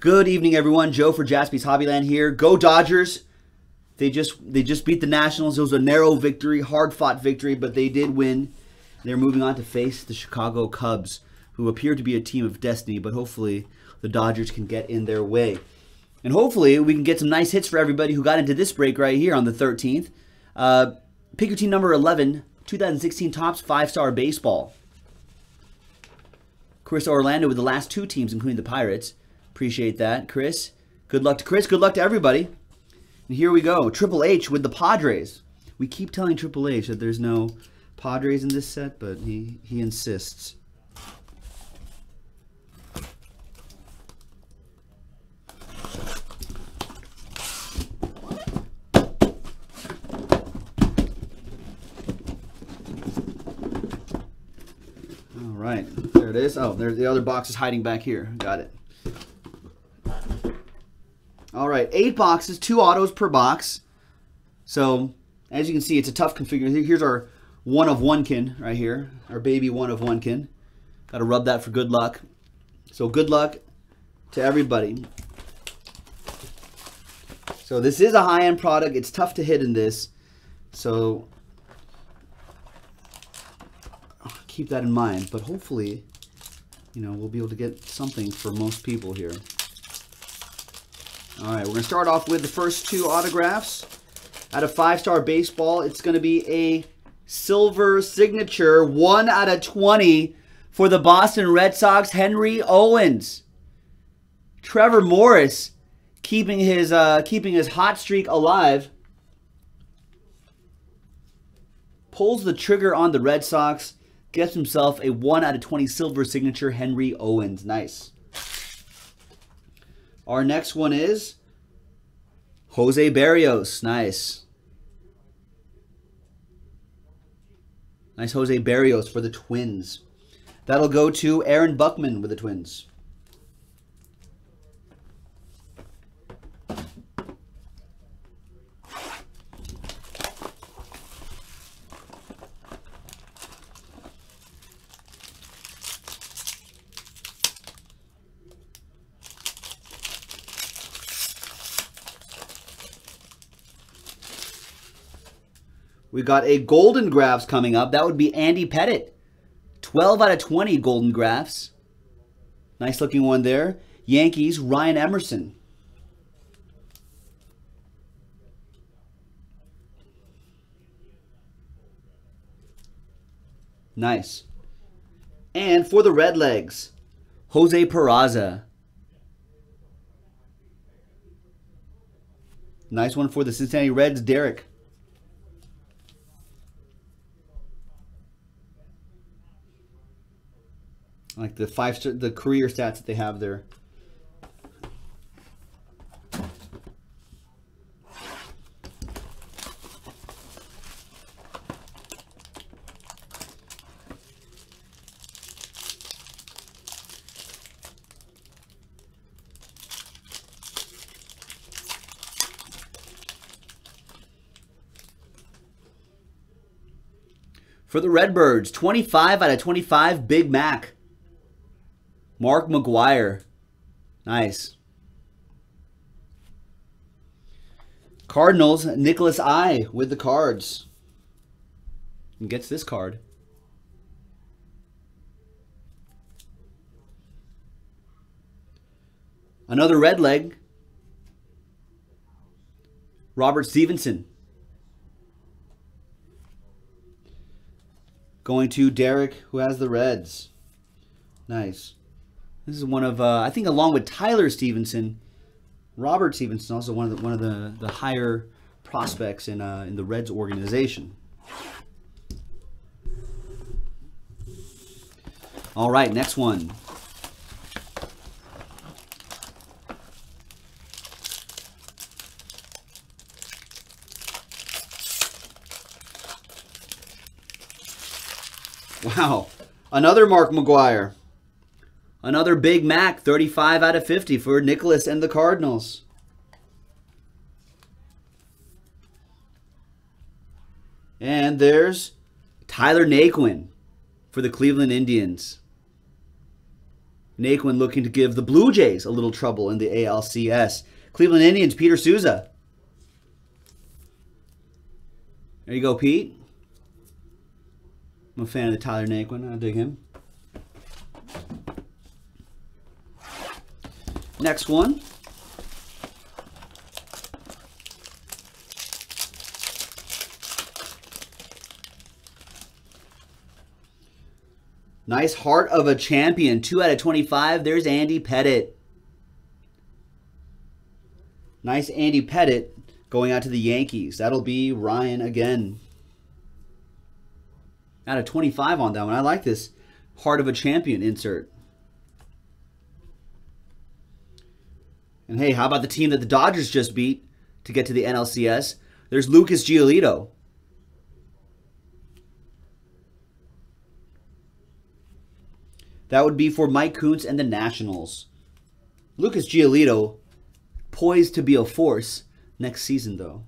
Good evening, everyone. Joe for Jaspy's Hobbyland here. Go Dodgers! They just they just beat the Nationals. It was a narrow victory, hard fought victory, but they did win. They're moving on to face the Chicago Cubs, who appear to be a team of destiny. But hopefully, the Dodgers can get in their way, and hopefully, we can get some nice hits for everybody who got into this break right here on the 13th. Uh, pick your team number 11, 2016 Topps five star baseball. Chris Orlando with the last two teams, including the Pirates. Appreciate that, Chris. Good luck to Chris. Good luck to everybody. And here we go. Triple H with the Padres. We keep telling Triple H that there's no Padres in this set, but he, he insists. All right, there it is. Oh, there's the other box is hiding back here. Got it. All right, eight boxes, two autos per box. So, as you can see, it's a tough configuration. Here's our one of one kin right here, our baby one of one kin. Got to rub that for good luck. So, good luck to everybody. So, this is a high-end product. It's tough to hit in this. So, keep that in mind. But hopefully, you know, we'll be able to get something for most people here. All right, we're going to start off with the first two autographs. Out of five-star baseball, it's going to be a silver signature, 1 out of 20 for the Boston Red Sox, Henry Owens. Trevor Morris keeping his uh, keeping his hot streak alive. Pulls the trigger on the Red Sox, gets himself a 1 out of 20 silver signature, Henry Owens. Nice. Our next one is Jose Berríos. Nice. Nice Jose Berríos for the Twins. That'll go to Aaron Buckman with the Twins. We got a Golden Graphs coming up. That would be Andy Pettitte. 12 out of 20 Golden Graphs. Nice looking one there. Yankees, Ryan Emerson. Nice. And for the Red Legs, Jose Peraza. Nice one for the Cincinnati Reds, Derek. Like the five the career stats that they have there. For the Redbirds, 25 out of 25 Big Mac. Mark McGwire. Nice. Cardinals, Nicholas I with the cards. And gets this card. Another red leg. Robert Stephenson. Going to Derek, who has the Reds. Nice. This is one of, uh, I think, along with Tyler Stephenson, Robert Stephenson, also one of the one of the, the higher prospects in uh, in the Reds organization. All right, next one. Wow, another Mark McGwire. Another Big Mac, 35 out of 50 for Nicholas and the Cardinals. And there's Tyler Naquin for the Cleveland Indians. Naquin looking to give the Blue Jays a little trouble in the ALCS. Cleveland Indians, Peter Souza. There you go, Pete. I'm a fan of the Tyler Naquin. I dig him. Next one. Nice heart of a champion. 2 out of 25. There's Andy Pettitte. Nice Andy Pettitte going out to the Yankees. That'll be Ryan again. Out of 25 on that one. I like this heart of a champion insert. And hey, how about the team that the Dodgers just beat to get to the NLCS? There's Lucas Giolito. That would be for Mike Kuntz and the Nationals. Lucas Giolito poised to be a force next season, though.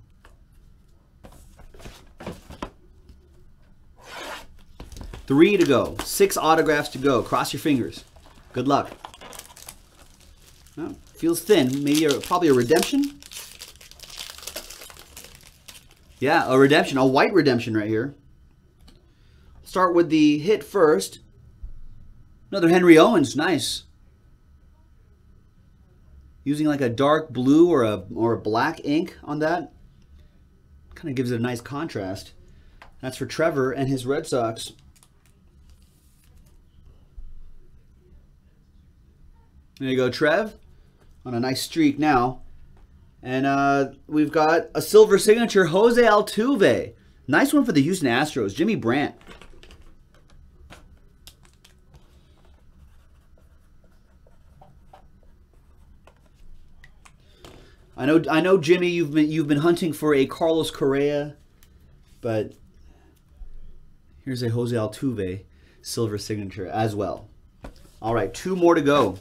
Three to go. Six autographs to go. Cross your fingers. Good luck. Feels thin. Maybe a, probably a redemption. Yeah, a redemption. A white redemption right here. Start with the hit first. Another Henry Owens, nice. Using like a dark blue or a or a black ink on that. Kind of gives it a nice contrast. That's for Trevor and his Red Sox. There you go, Trev. On a nice streak now. And uh, we've got a silver signature, Jose Altuve. Nice one for the Houston Astros, Jimmy Brandt. I know, I know, Jimmy. You've been you've been hunting for a Carlos Correa, but here's a Jose Altuve silver signature as well. All right, two more to go.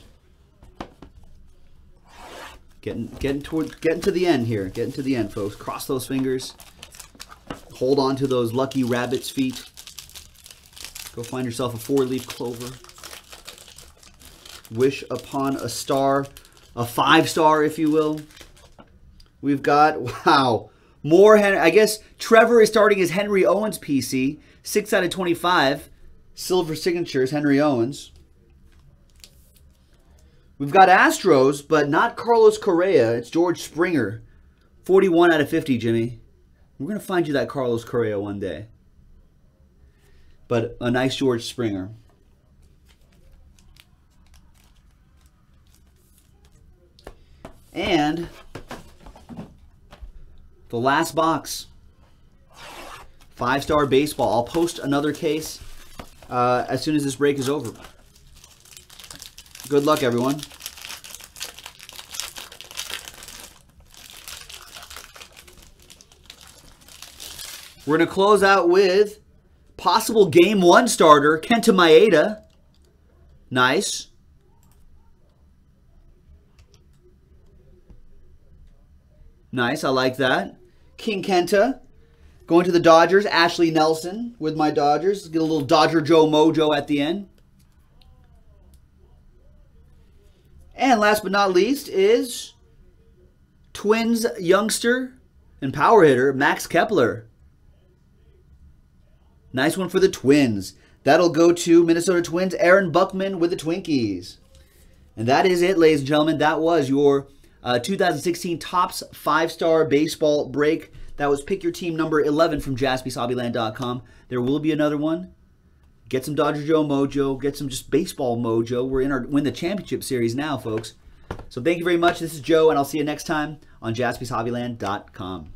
Getting getting toward getting to the end here. Getting to the end, folks. Cross those fingers. Hold on to those lucky rabbit's feet. Go find yourself a four-leaf clover. Wish upon a star, a five-star, if you will. We've got, wow, more. Henry. I guess Trevor is starting his Henry Owens PC. 6 out of 25. Silver signatures, Henry Owens. We've got Astros, but not Carlos Correa. It's George Springer. 41 out of 50, Jimmy. We're going to find you that Carlos Correa one day. But a nice George Springer. And the last box. Five star baseball. I'll post another case uh, as soon as this break is over. Good luck, everyone. We're going to close out with possible game one starter, Kenta Maeda. Nice. Nice, I like that. King Kenta. Going to the Dodgers, Ashley Nelson with my Dodgers. Get a little Dodger Joe mojo at the end. And last but not least is Twins youngster and power hitter, Max Kepler. Nice one for the Twins. That'll go to Minnesota Twins, Aaron Buckman with the Twinkies. And that is it, ladies and gentlemen. That was your uh, 2016 Topps Five Star Baseball Break. That was pick your team number 11 from jaspyshobbyland.com. There will be another one. Get some Dodger Joe mojo. Get some just baseball mojo. We're in our win the championship series now, folks. So thank you very much. This is Joe, and I'll see you next time on jaspyshobbyland.com.